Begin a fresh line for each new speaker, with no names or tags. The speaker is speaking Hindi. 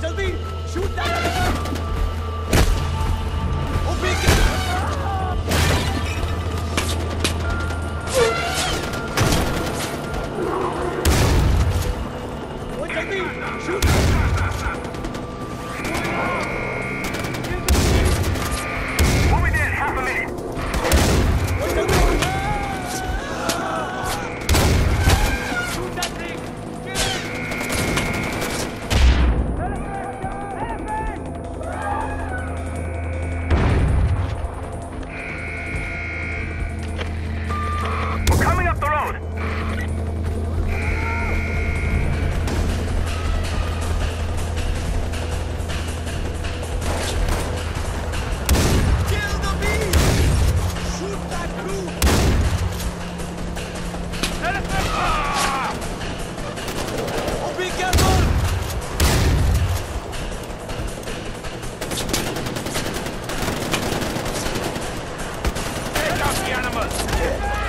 जल्दी शूट Shoot!
Dead.